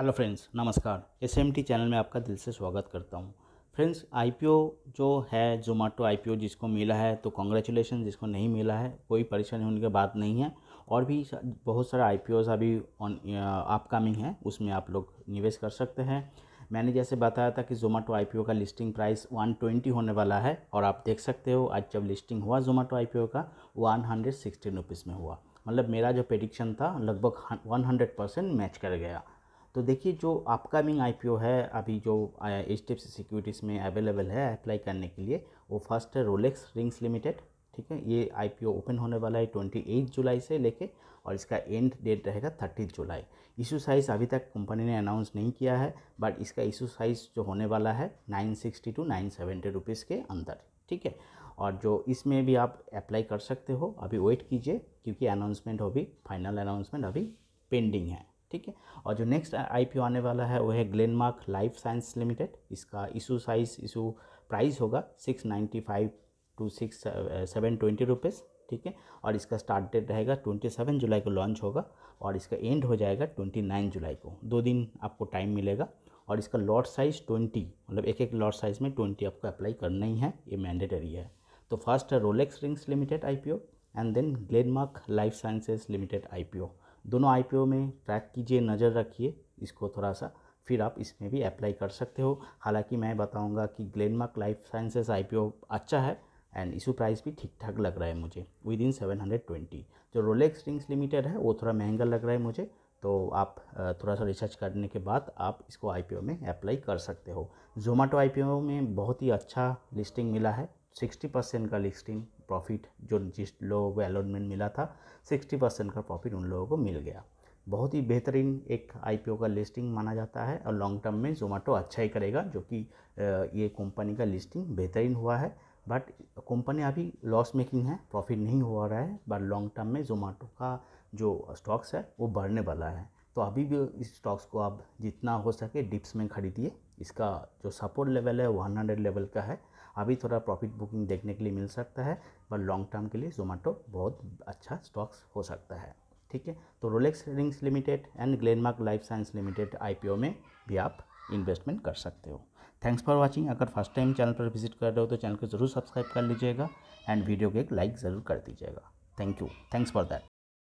Hello friends, नमस्कार। S M T channel में आपका दिल से स्वागत करता हूँ। फ्रेंड्स आईपीओ जो है जोमेटो आईपीओ जिसको मिला है तो कॉन्ग्रेचुलेशन जिसको नहीं मिला है, कोई परेशानी होने की बात नहीं है। और भी बहुत सारे आई अभी ऑन अपकमिंग है, उसमें आप लोग निवेश कर सकते हैं। मैंने जैसे बताया था कि जोमेटो आई का लिस्टिंग प्राइस 120 होने वाला है, और आप देख सकते हो, आज जब लिस्टिंग हुआ जोमेटो आई का वन हंड्रेड में हुआ। मतलब मेरा जो प्रेडिक्शन था, लगभग वन हंड्रेड परसेंट मैच कर गया। तो देखिए, जो अपकमिंग आईपीओ है, अभी जो एच डी सिक्योरिटीज़ में अवेलेबल है अप्लाई करने के लिए, वो फ़र्स्ट है रोलेक्स रिंग्स लिमिटेड ठीक है? ये आईपीओ ओपन होने वाला है ट्वेंटी एट जुलाई से लेके और इसका एंड डेट रहेगा थर्टी जुलाई। इशू साइज़ अभी तक कंपनी ने अनाउंस नहीं किया है बट इसका इशू साइज़ जो होने वाला है nine sixty two nine seventy rupees के अंदर, ठीक है? और जो इसमें भी आप अप्लाई कर सकते हो, अभी वेट कीजिए, क्योंकि अनाउंसमेंट अभी फाइनल अनाउंसमेंट अभी पेंडिंग है। ठीक है? और जो नेक्स्ट आईपीओ आने वाला है, वो है ग्लेनमार्क लाइफ साइंस लिमिटेड इसका इशू साइज़ इशू प्राइस होगा six ninety five two six seven twenty rupees ठीक है? और इसका स्टार्ट डेट रहेगा ट्वेंटी सेवन जुलाई को लॉन्च होगा और इसका एंड हो जाएगा ट्वेंटी नाइन जुलाई को। दो दिन आपको टाइम मिलेगा और इसका लॉट साइज़ ट्वेंटी मतलब एक एक लॉट साइज़ में ट्वेंटी आपको अप्लाई करना ही है, ये मैंडेटरी है। तो फ़र्स्ट है Rolex rings limited IPO and then Glenmark life sciences limited IPO दोनों आईपीओ में ट्रैक कीजिए, नज़र रखिए इसको थोड़ा सा फिर आप इसमें भी अप्लाई कर सकते हो। हालाँकि मैं बताऊँगा कि ग्लेनमार्क लाइफ साइंसेस आईपीओ अच्छा है एंड इशू प्राइस भी ठीक ठाक लग रहा है मुझे। Within seven hundred twenty जो रोलेक्स रिंग्स लिमिटेड है, वो थोड़ा महँगा लग रहा है मुझे। तो आप थोड़ा सा रिसर्च करने के बाद आप इसको आईपीओ में अप्लाई कर सकते हो। जोमेटो आई में बहुत ही अच्छा लिस्टिंग मिला है। सिक्सटी परसेंट का लिस्टिंग प्रॉफिट जो जिस लोगों को अलॉटमेंट मिला था, सिक्सटी परसेंट का प्रॉफिट उन लोगों को मिल गया। बहुत ही बेहतरीन एक आईपीओ का लिस्टिंग माना जाता है और लॉन्ग टर्म में जोमेटो अच्छा ही करेगा, जो कि ये कंपनी का लिस्टिंग बेहतरीन हुआ है। बट कंपनी अभी लॉस मेकिंग है प्रॉफिट नहीं हो रहा है बट लॉन्ग टर्म में जोमेटो का जो स्टॉक्स है, वो बढ़ने वाला है। तो अभी भी इस स्टॉक्स को आप जितना हो सके डिप्स में खरीदिए। इसका जो सपोर्ट लेवल है वन हंड्रेड लेवल का है। अभी थोड़ा प्रॉफिट बुकिंग देखने के लिए मिल सकता है पर लॉन्ग टर्म के लिए जोमेटो बहुत अच्छा स्टॉक्स हो सकता है। ठीक है? तो Rolex rings limited and Glenmark life science limited IPO में भी आप इन्वेस्टमेंट कर सकते हो। थैंक्स फॉर वाचिंग अगर फ़र्स्ट टाइम चैनल पर विज़िट कर रहे हो तो चैनल को ज़रूर सब्सक्राइब कर लीजिएगा एंड वीडियो को एक लाइक ज़रूर कर दीजिएगा। Thank you thanks for that